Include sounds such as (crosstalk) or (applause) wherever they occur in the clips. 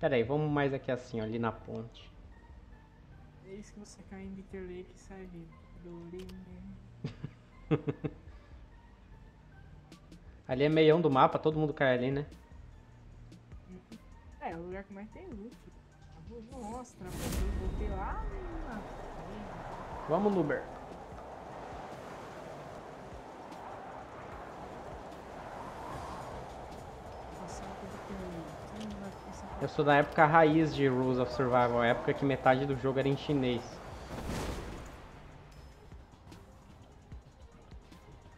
Pera aí, vamos mais aqui assim, ó, ali na ponte. Isso que você cai em Bitter Lake e sai vivo. (laughs) Ali é meião do mapa, todo mundo cai ali, né? É, é o lugar que mais tem loot. Nossa, eu voltei lá Vamos, Luber. Eu sou da época raiz de Rules of Survival, época que metade do jogo era em chinês.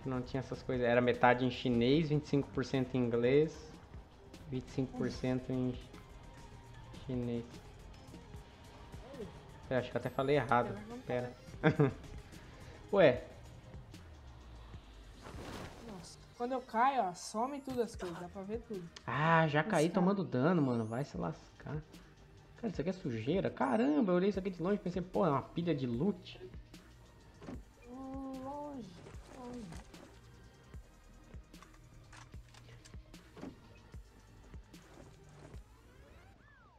Não tinha essas coisas, era metade em chinês, 25% em inglês, 25% em chinês. Eu acho que até falei errado, pera. (laughs) Ué. Quando eu caio, ó, some tudo as coisas, dá pra ver tudo. Ah, já caí tomando dano, mano. Vai se lascar. Cara, isso aqui é sujeira. Caramba, eu olhei isso aqui de longe e pensei, pô, é uma pilha de loot. Longe, longe.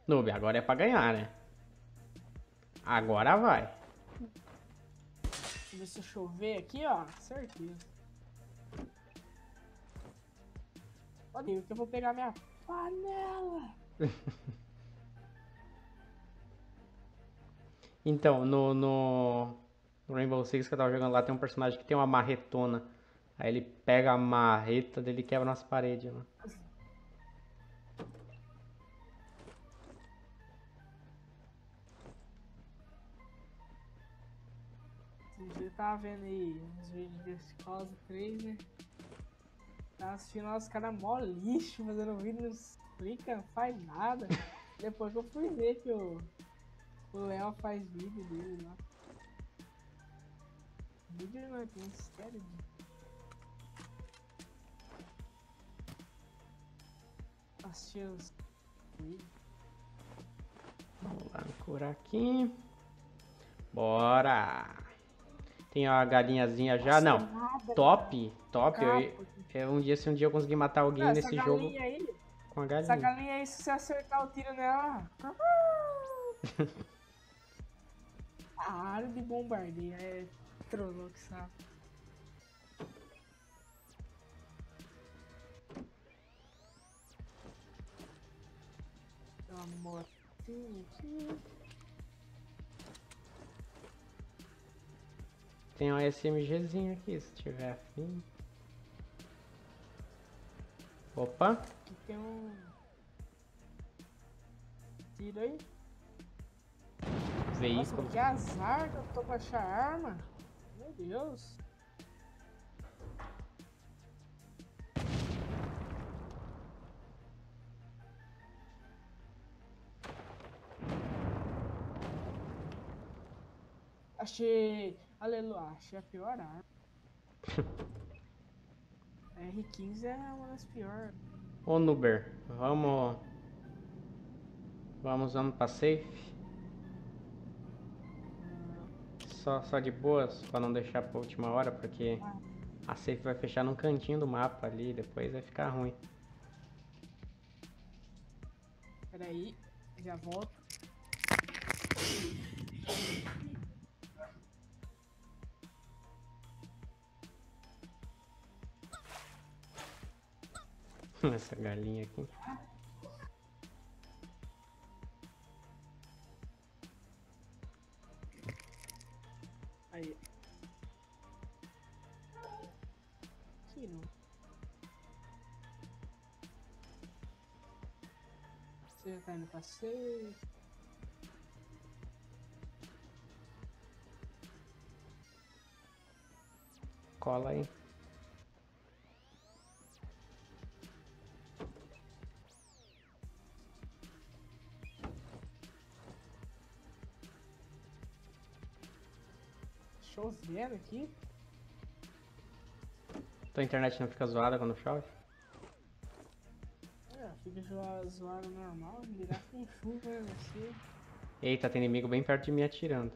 Noob, agora é pra ganhar, né? Agora vai. Se chover aqui, ó. Certeza. Olha que eu vou pegar minha panela. (laughs) então, no, no Rainbow Six que eu tava jogando lá, tem um personagem que tem uma marretona. Aí ele pega a marreta dele e quebra nas paredes, mano. Você tava vendo aí uns vídeos desse 3, né? Tava assistindo lá os caras mó lixo, fazendo vídeo, não explica, não faz nada. Depois que eu fui ver que o Léo faz vídeo dele lá. Vídeo não é tem sério. Assistir os vídeos. Vamos lá curar aqui. Bora! Tem a galinhazinha já? Não. Top, top. Eu, eu, um dia, se um dia eu conseguir matar alguém nesse jogo aí, com a galinha. Essa galinha aí, se você acertar o tiro nela... (laughs) a área de bombardeio é trollou que sabe. Uma motinha aqui. Tem um SMGzinho aqui, se tiver afim. Opa! Aqui tem um... Tiro aí. Veículo. Nossa, que azar que eu tô pra achar arma. Meu Deus. Achei. Aleluia, achei a pior arma. (laughs) R15 é uma das piores. Ô Nuber, vamos. Vamos vamos pra safe. Só, só de boas, pra não deixar pra última hora, porque a safe vai fechar num cantinho do mapa ali, depois vai ficar ruim. Pera aí, já volto. (laughs) Essa galinha aqui. Aí. Aqui não. Você já tá indo passeio. Cola aí. Chovendo aqui. Tua internet não fica zoada quando chove? É, fica zoado normal, ligar com chuva? Você. Eita, tem inimigo bem perto de mim atirando.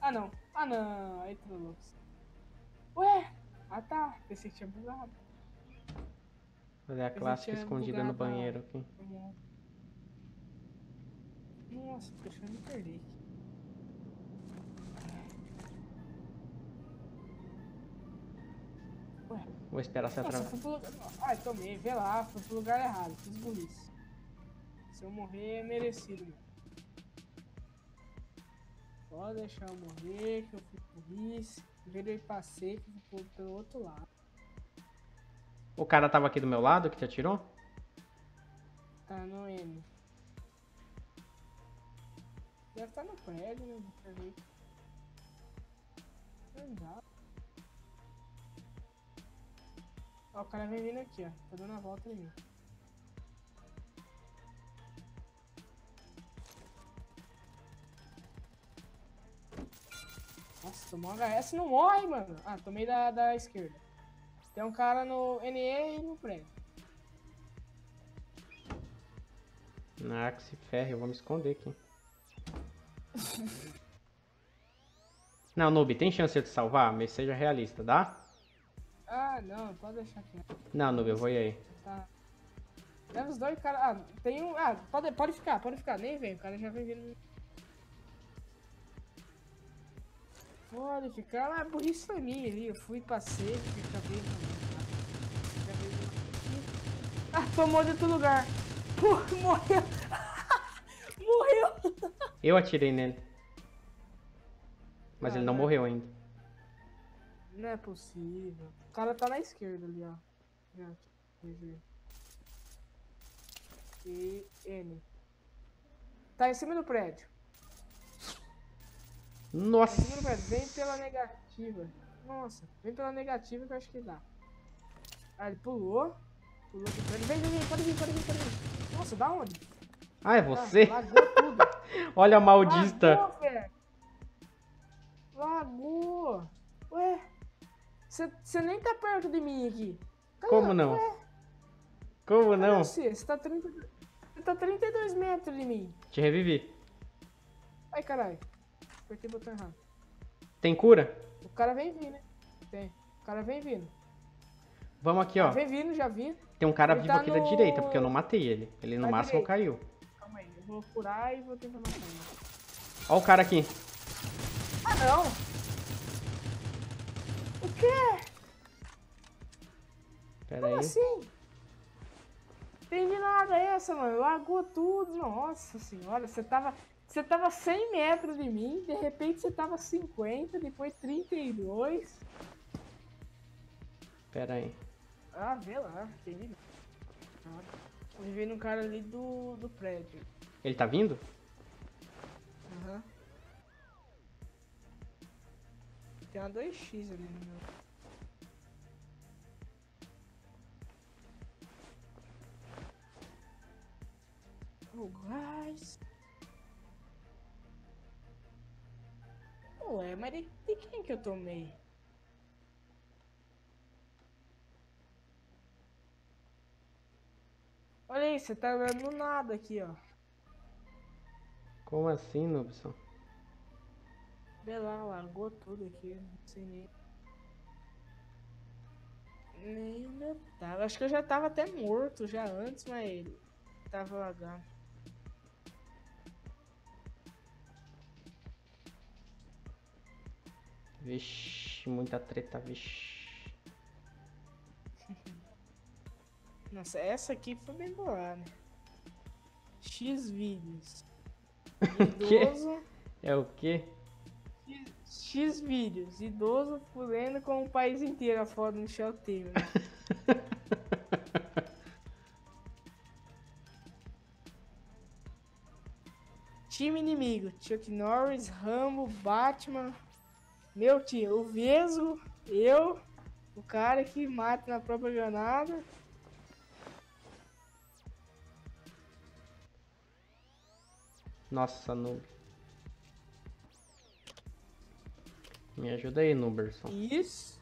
Ah não, ah não, aí trollou. Ué? Ah tá, pensei que tinha bugado. Fazer a clássica escondida no banheiro aqui. Nossa, tô deixando me perder. aqui. Ué, Vou esperar você lugar. Ai, tomei, vê lá, fui pro lugar errado, fiz burrice. Se eu morrer é merecido, mano. Pode deixar eu morrer, que eu fui burrice. Eu pra safe, eu fui pelo outro lado. O cara tava aqui do meu lado que te atirou? Tá no M. Deve estar no prédio, né? Não dá. Ó, o cara vem vindo aqui, ó. Tá dando a volta em mim. Nossa, tomou um HS não morre, mano. Ah, tomei da, da esquerda. Tem um cara no NE e no prédio. Na que se ferre, eu vou me esconder aqui. Não, Noob, tem chance de eu te salvar? Mas seja realista, dá? Ah, não, pode deixar aqui. Não, Noob, eu vou ir aí. Tá. Leva os dois caras. Ah, tem um. Ah, pode, pode ficar, pode ficar. Nem vem, o cara já vem vindo. Pode ficar. Ah, burrice foi minha ali. Eu fui, passei, acabei. Aqui. Ah, tomou de outro lugar. Pô, (laughs) morreu. Eu atirei nele. Mas Ah, ele não né? morreu ainda. Não é possível. O cara tá na esquerda ali, ó. E N. Tá em cima do prédio. Tá em cima do Nossa! prédio. Vem pela negativa. Nossa, vem pela negativa que eu acho que dá. Ah, ele pulou. Pulou aqui pra ele. Vem, vem, vem. Pode vir, pode vir, pode vir. Nossa, da onde? Ah, é Ah, você? lagou tudo. (laughs) Olha a maldista! Lagou, velho. Lagou. Ué. Você nem tá perto de mim aqui. Como não? Ué, Como cadê não? Você Você tá, 30, você tá 32 metros de mim. Te revivi. Ai, caralho. Apertei o botão errado. Tem cura? O cara vem vindo, né? Tem. O cara vem vindo. Vamos aqui, ó. Vem vindo, já vi. Tem um cara Ele vivo tá aqui da no- direita, porque eu não matei ele. Ele no Na máximo direita. caiu. Vou curar e vou tentar matar ele. Ó o cara aqui. Ah, não. O quê? Pera Como aí. assim? Entendi nada essa, mano. Lagou tudo. Nossa senhora, você tava. Você tava 100 metros de mim, de repente você tava 50, depois 32. Pera aí. Ah, vê lá, entendi. nada. Eu vi no cara ali do, do prédio. Ele tá vindo? Aham. Tem uma 2x ali no meu. Oh, guys. Ué, mas de, de quem que eu tomei? Olha aí, você tá dando nada aqui, ó. Como assim, Nubson? Vê lá, largou tudo aqui, não sei nem. Nem eu tava. Acho que eu já tava até morto já antes, mas tava lagando. Vixe, muita treta, vixe. (laughs) Nossa, essa aqui foi bem bolada. X vídeos. Idoso. É o quê? X, vídeos. Idoso fudendo com o país inteiro a foto do Michel Temer. Time inimigo, Chuck Norris, Rambo, Batman, meu tio, o Vesgo, eu, o cara que mata na própria granada. Nossa, Noob. Me ajuda aí, Nuberson. Isso.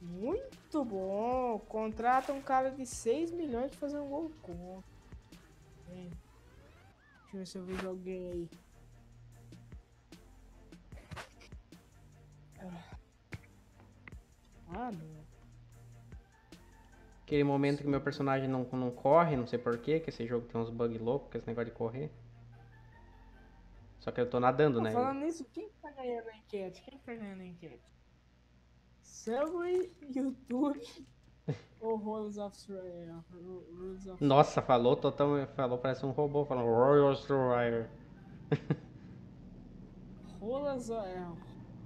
Muito bom. Contrata um cara de 6 milhões pra fazer um gol. Vem. Deixa eu ver se eu vejo alguém aí. Ah, não. Aquele momento que meu personagem não, não corre, não sei porquê, que esse jogo tem uns bugs loucos, com esse negócio de correr. Só que eu tô nadando, né? Falando nisso, quem que tá ganhando a enquete? Quem que tá ganhando a enquete? Subway, YouTube (laughs) ou Rules of of Nossa, falou total, falou, parece um robô falando Royal Survivor. (laughs) Rules of,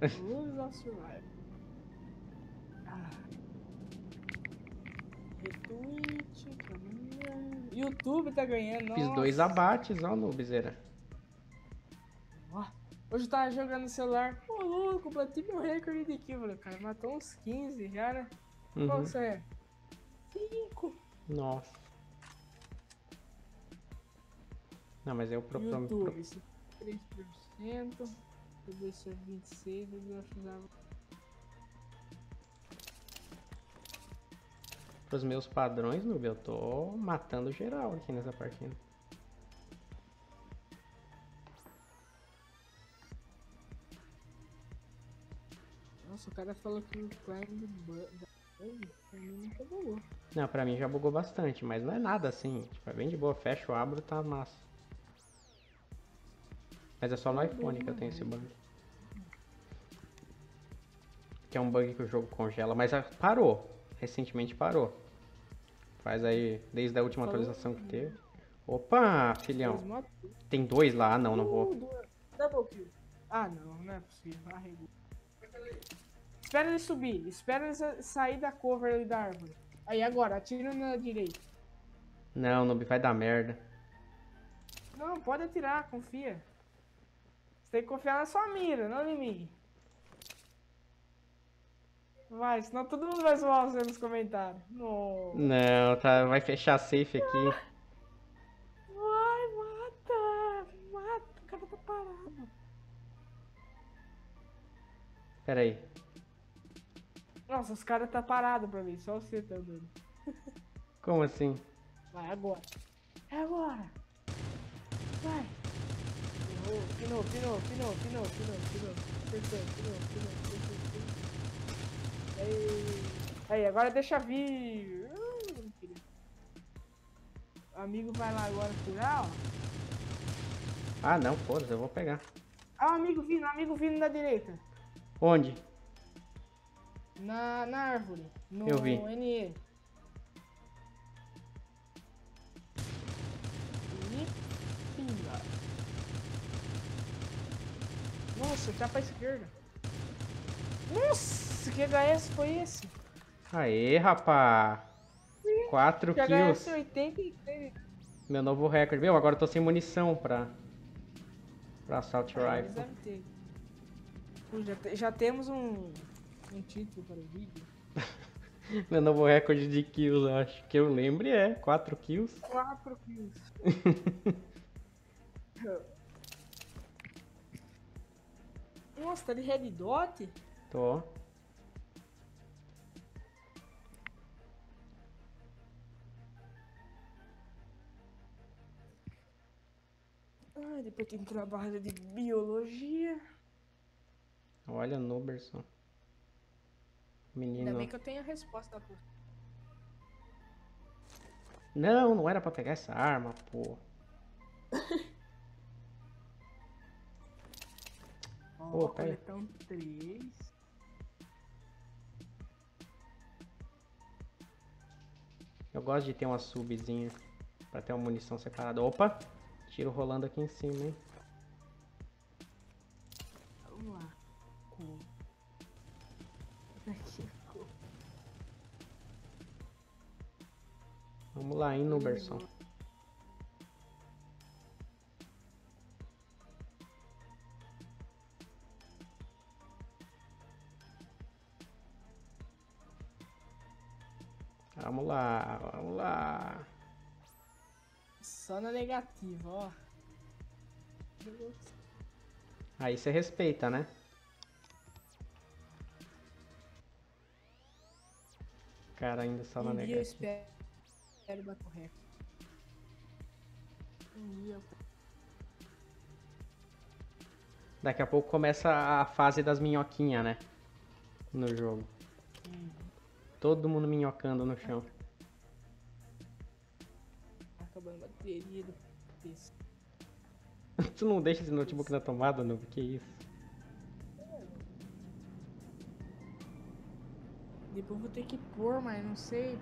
é, Retweet, caminha. YouTube tá ganhando, Fiz nossa. dois abates, ó, no Bizeira. Hoje eu tava jogando no celular. Pô, louco, bati meu recorde de kill. Falei, cara, matou uns 15 já, né? Qual Uhum. você é? 5. Nossa. Não, mas eu pro, pro, YouTube, pro, esse 3%. PBC 26, eu ajudava. Pros meus padrões, Noob, eu tô matando geral aqui nessa partida. Nossa, o cara falou que o climb do da pra mim nunca bugou. Não, pra mim já bugou bastante, mas não é nada assim. Tipo, é bem de boa. Fecho, abro, tá massa. Mas é só no iPhone que eu tenho esse bug. Que é um bug que o jogo congela, mas ah, parou. Recentemente parou. Faz aí, desde a última atualização que teve. Opa, filhão. Tem dois lá? Ah, não, não vou. Double kill. Ah, não, não é possível. Arregou. Espera ele subir. Espera ele sa- sair da cover ali da árvore. Aí, agora, atira na direita. Não, Noob, vai dar merda. Não, pode atirar, confia. Você tem que confiar na sua mira, não em mim. Vai, senão todo mundo vai zoar você nos comentários. No. Não, tá, vai fechar safe aqui. Vai, mata! Mata, o cara tá parado. Pera aí. Nossa, os caras tá parado pra mim, só você tá andando. Como assim? Vai, agora. É agora. Vai. Pinou, pinou, pinou, pinou, pinou, pinou, pinou. Acertou, pinou, pinou, pinou, pinou. Aí. Agora deixa vir. O amigo vai lá agora curar, ó. Ah, não, foda-se, eu vou pegar. Ah, o amigo vindo, o amigo vindo da direita. Onde? Na, na árvore. No Eu vi. NE. Nossa, já pra esquerda. Nossa, que HS foi esse? Aê, rapá. 4 Que kills. HS 83. Meu novo recorde. Meu, agora eu tô sem munição pra. Pra Assault Ah, Rifle. ter. Pô, já, já temos um, um título para o vídeo. (laughs) Meu novo recorde de kills, acho. Que eu lembre é 4 kills. 4 kills. (laughs) Nossa, tá de red dot? Tô. Depois tem trabalho de biologia. Olha, Nuberson. Ainda Menino. bem que eu tenho a resposta da Não, não era pra pegar essa arma, pô. (laughs) Ó, Pô, pega. coletão 3. Eu gosto de ter uma subzinha pra ter uma munição separada. Opa! Tiro rolando aqui em cima, hein? Vamos lá. Com. Vamos lá, hein, Nuberson. Vamos lá, vamos lá. Só na negativa, ó. Aí você respeita, né? Cara, ainda só na Um dia eu negativa. espero, espero bater o recorde. Um dia eu... Daqui a pouco começa a fase das minhoquinhas, né? No jogo. Hum. Todo mundo minhocando no chão. Acabando a bateria do PC. tu não deixa esse notebook na tomada, não? Que isso? Depois vou ter que pôr, mas não sei.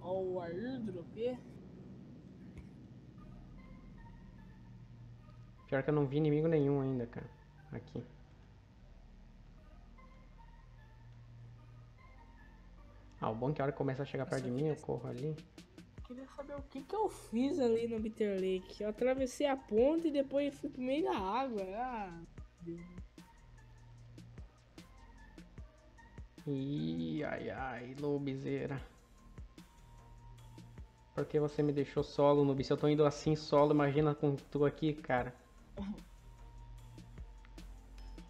Ó, o airdrop. Pior que eu não vi inimigo nenhum ainda, cara. Aqui. Ah, o bom é que a hora que começa a chegar perto de mim, eu corro ali. Queria saber o que que eu fiz ali no Bitter Lake. Eu atravessei a ponte e depois fui pro meio da água. Ah, Deus. Ih, ai, ai, lobizeira. Por que você me deixou solo, noob? Se eu tô indo assim solo, imagina com tu aqui, cara.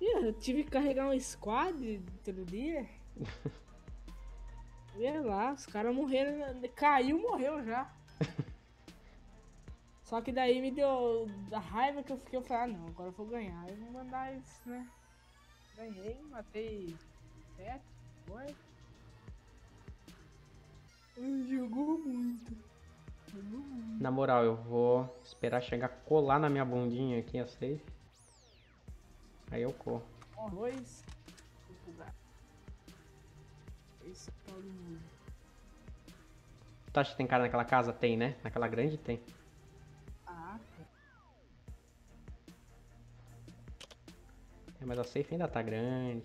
Ih, eu tive que carregar um squad todo dia. (laughs) Vê lá, os caras morreram. Caiu, morreu já. (laughs) Só que daí me deu da raiva que eu fiquei, eu falei, ah não, agora eu vou ganhar. Eu vou mandar isso, né? Ganhei, matei sete, foi. Jogou muito. Jogou muito. Na moral, eu vou esperar chegar colar na minha bundinha aqui a safe. Aí eu corro. Bugar. Esse o do mundo. Tu acha que tem cara naquela casa? Tem, né? Naquela grande tem. Ah, É, mas a safe ainda tá grande.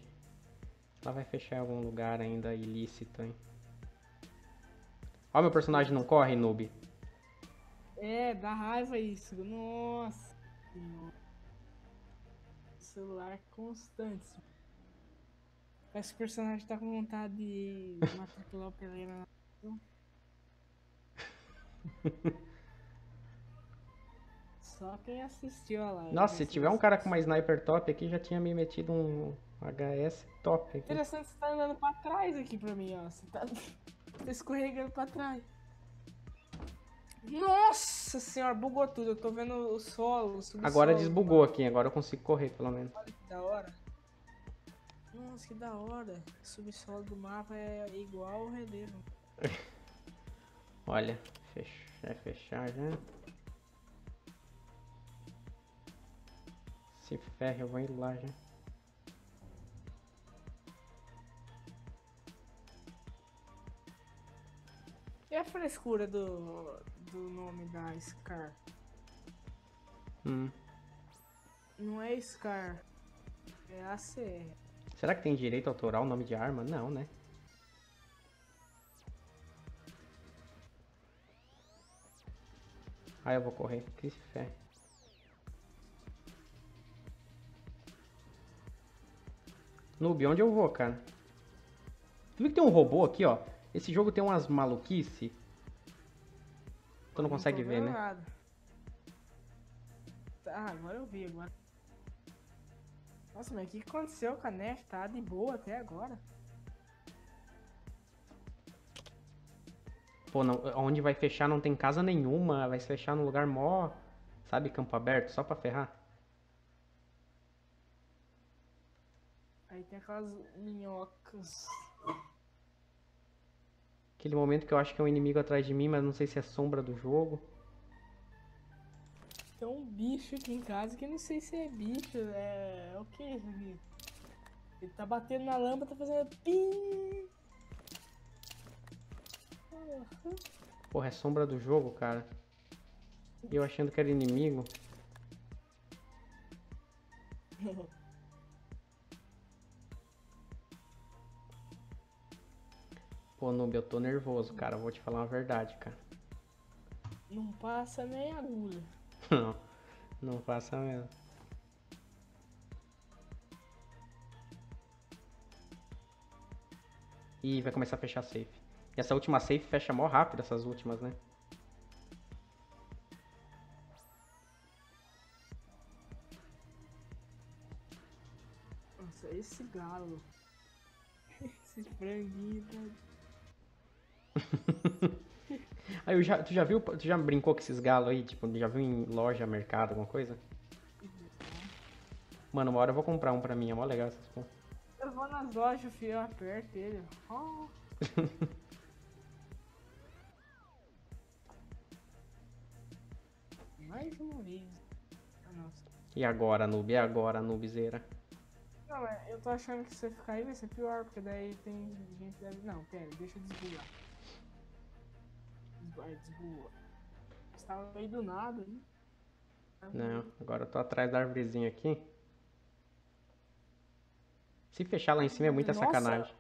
Ela vai fechar em algum lugar ainda ilícito, hein? Ó, meu personagem não corre, noob. É, dá raiva isso. Nossa. senhora. Celular constante. O personagem tá com vontade de matricular o Peleira na. (laughs) Só quem assistiu a live. Nossa, se tiver um cara com uma sniper top aqui, já tinha me metido um HS top aqui. Interessante, você tá andando pra trás aqui pra mim, ó. Você tá, (laughs) tá escorregando pra trás. Nossa senhora, bugou tudo. Eu tô vendo o solo, o. Agora desbugou aqui, agora eu consigo correr pelo menos. Olha que da hora. Nossa, que da hora. O subsolo do mapa é igual ao relevo. (laughs) Olha, fech... é fechar já. Se ferra, eu vou ir lá já. E a frescura do, do nome da Scar? Hum. Não é Scar, é ACR. Será que tem direito autoral o nome de arma? Não, né? Ah, eu vou correr. Que se ferre. Noob, onde eu vou, cara? Tu viu que tem um robô aqui, ó? Esse jogo tem umas maluquice. Tu não consegue ver, né? Tá, agora eu vi, agora. Nossa, mas o que aconteceu com a Nef? Tá de boa até agora. Pô, não, onde vai fechar não tem casa nenhuma. Vai se fechar num lugar mó, sabe, campo aberto, só pra ferrar. Aí tem aquelas minhocas. Aquele momento que eu acho que é um inimigo atrás de mim, mas não sei se é sombra do jogo. Tem um bicho aqui em casa que eu não sei se é bicho, é. é o que isso aqui? Ele tá batendo na lâmpada, tá fazendo pim. Porra. Porra, é sombra do jogo, cara. E eu achando que era inimigo. (laughs) Pô, Noob, eu tô nervoso, cara. Vou te falar uma verdade, cara. Não passa nem agulha. Não, não faça mesmo. Ih, vai começar a fechar a safe. E essa última safe fecha mó rápido, essas últimas, né? Nossa, esse galo. (laughs) Esse franguinho tá. (laughs) Aí, eu já, tu já viu, tu já brincou com esses galos aí? Tipo, já viu em loja, mercado, alguma coisa? Mano, uma hora eu vou comprar um pra mim, é mó legal essas porra. Eu vou nas lojas, filho, eu aperto ele. Oh. (laughs) Mais uma vez. Nossa. E agora, noob? E agora, noobzeira? Não, mas eu tô achando que se você ficar aí vai ser pior, porque daí tem gente que deve... Não, pera, deixa eu desbular. Desbular. Você tava no meio do nada, né? Não, agora eu tô atrás da árvorezinha aqui. Se fechar lá em cima é muita Nossa. sacanagem.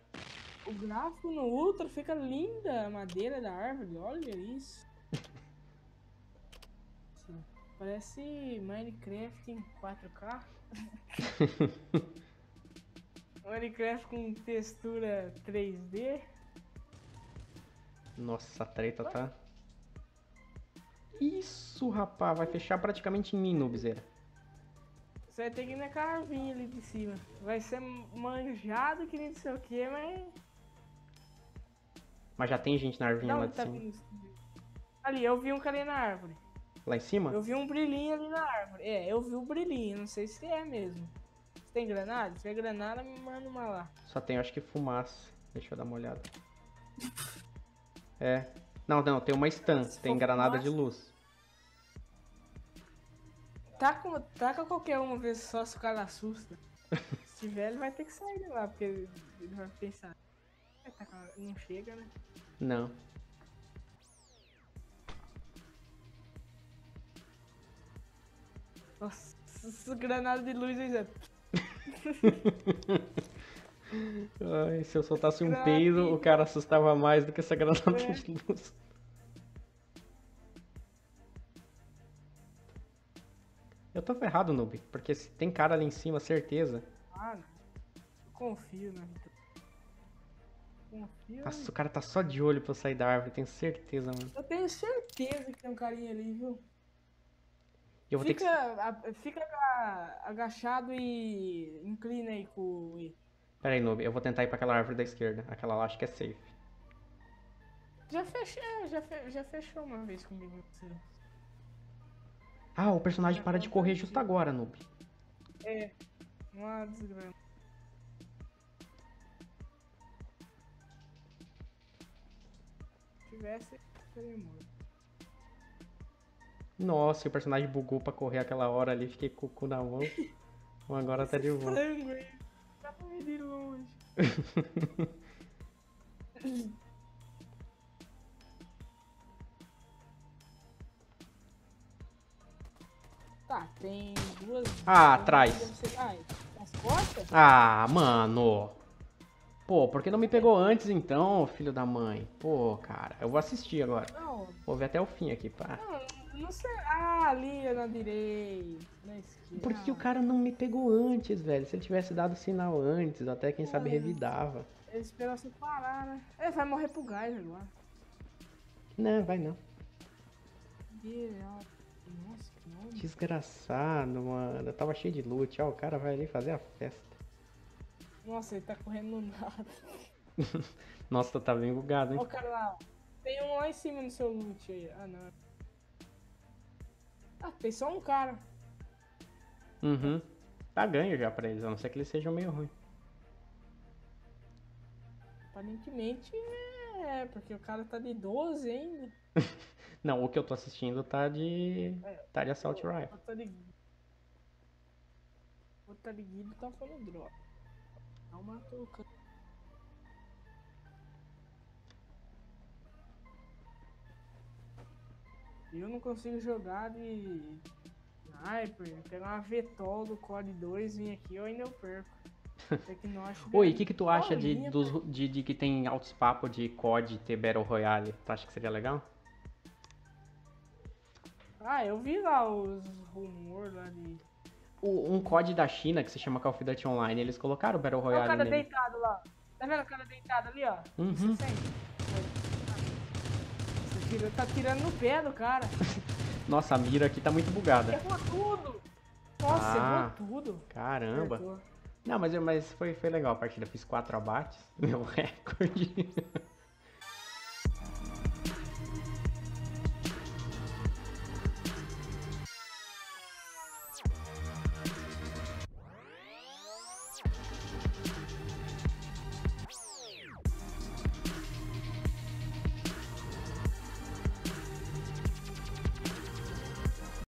O gráfico no Ultra fica linda a madeira da árvore, olha isso. (laughs) Parece Minecraft em 4K. (laughs) Minecraft com textura 3D. Nossa, essa treta tá... Isso, rapaz, vai fechar praticamente em mim, noobzeira. Você vai ter que ir na carvinha ali de cima. Vai ser manjado que nem não sei o que, mas. Mas já tem gente na Não, lá de tá cima. vindo. Ali, eu vi um cara ali na árvore. Lá em cima? Eu vi um brilhinho ali na árvore. É, eu vi o brilhinho, não sei se é mesmo. Você tem granada? Se tiver granada, me manda uma lá. Só tem, acho que fumaça. Deixa eu dar uma olhada. (laughs) É. Não, não, tem uma stun. Se Tem granada de luz. Taca, taca qualquer uma vez só se o cara assusta. (laughs) Se tiver, ele vai ter que sair de lá, porque ele ele vai pensar. "É, taca- Não chega, né? Não. Nossa, (laughs) granada de luz aí, Zé. (laughs) Ai, se eu soltasse um peido, o cara assustava mais do que essa granada É. de luz. Eu tô ferrado, noob, porque se tem cara ali em cima, certeza. Ah. Eu confio na vida. Confio. Nossa, o cara tá só de olho pra eu sair da árvore, tenho certeza, mano. Eu tenho certeza que tem um carinha ali, viu? Eu vou ter que. Fica, a- fica aga- agachado e inclina aí com o E. Pera aí, noob, eu vou tentar ir pra aquela árvore da esquerda. Aquela lá acho que é safe. Já fechou, já, fe- já fechou uma vez comigo. Ah, o personagem para de correr justo agora, noob. É, uma desgrama. Se tivesse, teria morto. Nossa, o personagem bugou pra correr aquela hora ali, fiquei com o cu na mão. (laughs) Agora tá de volta. Frango aí. Ver de longe. Tá, tem duas. Ah, atrás. ser- Ah, nas costas? Ah, mano. Pô, por que não me pegou antes então, filho da mãe? Pô, cara, eu vou assistir agora. Não, Vou ver até o fim aqui, pá. não, não sei. Ah, ali na direita, na esquerda. Por que o cara não me pegou antes, velho? Se ele tivesse dado sinal antes, até quem sabe revidava. Ele esperou você parar, né? Ele vai morrer pro gás agora. Não, vai não. Nossa, que nome. Desgraçado, mano. Eu tava cheio de loot. Ó, o cara vai ali fazer a festa. Nossa, ele tá correndo no nada. (laughs) Nossa, tá bem bugado, hein? Ó o cara lá, ó. Tem um lá em cima no seu loot aí. Ah, não. Ah, tem só um cara. Uhum. Tá ganho já pra eles, a não ser que eles sejam meio ruins. Aparentemente é, porque o cara tá de 12 ainda. (laughs) Não, o que eu tô assistindo tá de. tá de Assault Rifle. O tá de. Tá de tá falando droga. Não matou o cara. Eu não consigo jogar de sniper, pegar uma VTOL do COD 2 e vir aqui, eu ainda eu perco. (laughs) Tecnóstico Oi, é o que que tu acha de, dos, de, de que tem altos papos de COD ter Battle Royale? Tu acha que seria legal? Ah, eu vi lá os rumores lá de. O- um COD da China que se chama Call of Duty Online, eles colocaram o Battle Olha o Royale cara nele. deitado lá. Tá vendo o cara deitado ali, ó? Uhum. Você sente? Tira- tá tirando no pé do cara. (laughs) Nossa, a mira aqui tá muito bugada. Errou tudo! Nossa, Ah. errou tudo. Caramba. Acertou. Não, mas, mas foi, foi legal a partida. Fiz quatro abates, (laughs) meu recorde.